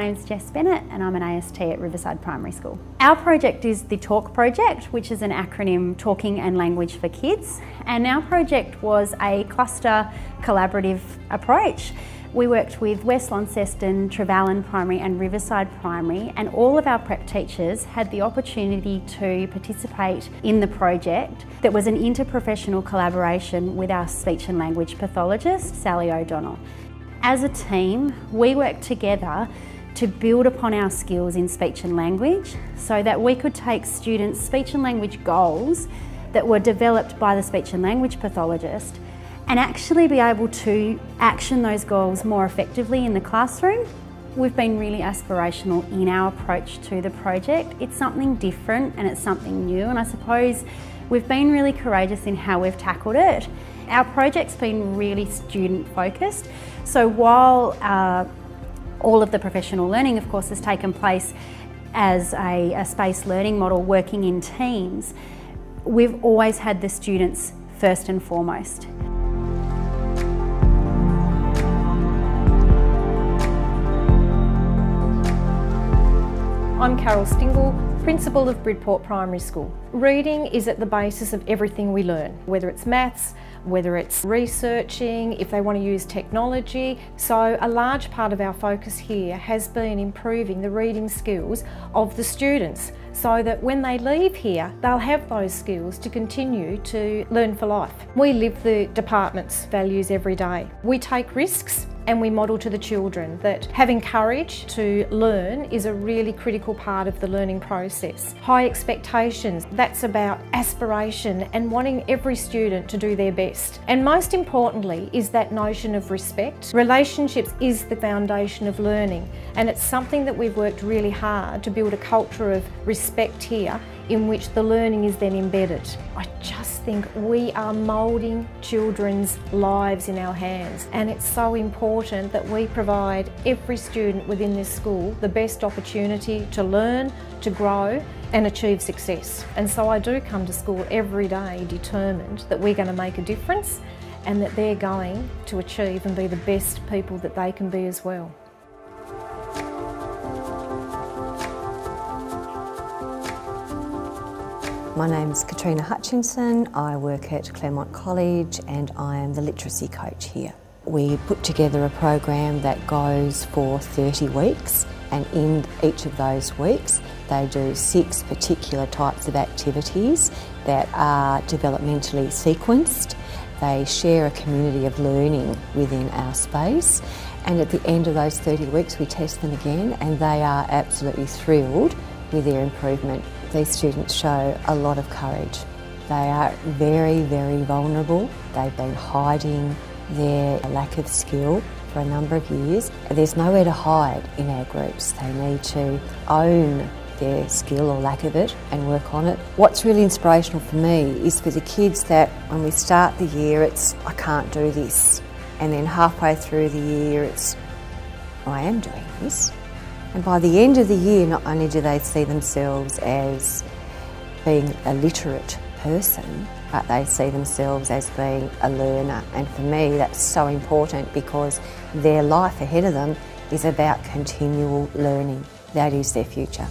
name's Jess Bennett and I'm an AST at Riverside Primary School. Our project is the TALK project, which is an acronym Talking and Language for Kids. And our project was a cluster collaborative approach. We worked with West Launceston, Trevallyn Primary and Riverside Primary and all of our prep teachers had the opportunity to participate in the project that was an interprofessional collaboration with our speech and language pathologist, Sally O'Donnell. As a team, we worked together to build upon our skills in speech and language so that we could take students' speech and language goals that were developed by the speech and language pathologist and actually be able to action those goals more effectively in the classroom. We've been really aspirational in our approach to the project. It's something different and it's something new and I suppose we've been really courageous in how we've tackled it. Our project's been really student focused so while uh, all of the professional learning of course has taken place as a, a space learning model working in teams, we've always had the students first and foremost. I'm Carol Stingle, Principal of Bridport Primary School. Reading is at the basis of everything we learn, whether it's maths, whether it's researching, if they want to use technology. So a large part of our focus here has been improving the reading skills of the students so that when they leave here, they'll have those skills to continue to learn for life. We live the department's values every day. We take risks and we model to the children that having courage to learn is a really critical part of the learning process. High expectations, that's about aspiration and wanting every student to do their best. And most importantly is that notion of respect. Relationships is the foundation of learning and it's something that we've worked really hard to build a culture of respect here in which the learning is then embedded. I just think we are moulding children's lives in our hands and it's so important that we provide every student within this school the best opportunity to learn, to grow and achieve success. And so I do come to school every day determined that we're going to make a difference and that they're going to achieve and be the best people that they can be as well. My name is Katrina Hutchinson. I work at Claremont College and I am the literacy coach here. We put together a program that goes for 30 weeks and in each of those weeks they do six particular types of activities that are developmentally sequenced. They share a community of learning within our space and at the end of those 30 weeks we test them again and they are absolutely thrilled with their improvement these students show a lot of courage. They are very, very vulnerable. They've been hiding their lack of skill for a number of years. There's nowhere to hide in our groups. They need to own their skill or lack of it and work on it. What's really inspirational for me is for the kids that when we start the year it's I can't do this and then halfway through the year it's I am doing this and by the end of the year, not only do they see themselves as being a literate person, but they see themselves as being a learner. And for me, that's so important because their life ahead of them is about continual learning. That is their future.